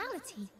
Reality.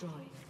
Destroyed.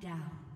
Down.